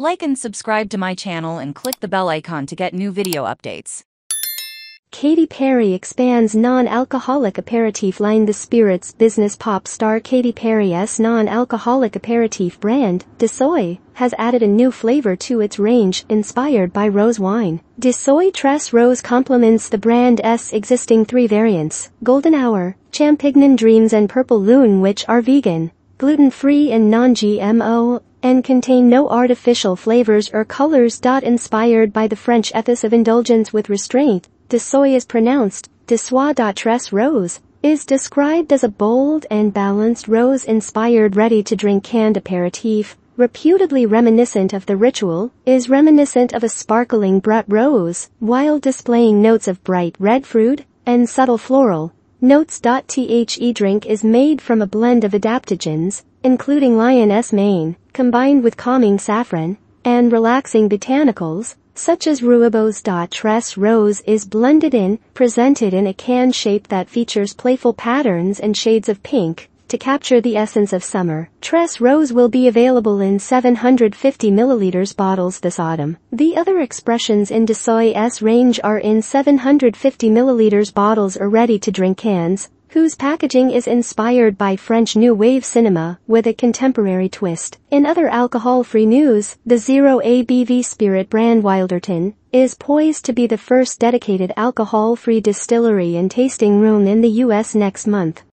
Like and subscribe to my channel and click the bell icon to get new video updates. Katy Perry expands non-alcoholic aperitif line The spirits business pop star Katy Perry's non-alcoholic aperitif brand, De Soi, has added a new flavor to its range inspired by rose wine. DeSoy Très Rosé complements the brand's existing three variants, Golden Hour, Champagne Dreams and Purple Lune which are vegan, gluten-free and non-GMO, and contain no artificial flavors or colors. Inspired by the French ethos of indulgence with restraint, De Soi is pronounced DeSoy. Très Rosé, is described as a bold and balanced rose-inspired ready-to-drink canned aperitif, reputedly reminiscent of the ritual, is reminiscent of a sparkling Brut rose, while displaying notes of bright red fruit and subtle floral. Notes. The drink is made from a blend of adaptogens, including lion's mane, combined with calming saffron and relaxing botanicals, such as rooibos. Très Rosé is blended in, presented in a can shape that features playful patterns and shades of pink, to capture the essence of summer. Très Rosé will be available in 750 milliliters bottles this autumn. The other expressions in De Soi's range are in 750 milliliters bottles or ready-to-drink cans, whose packaging is inspired by French New Wave cinema with a contemporary twist. In other alcohol-free news, the zero ABV spirit brand Wilderton is poised to be the first dedicated alcohol-free distillery and tasting room in the US next month.